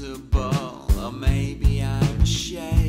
or maybe I'm a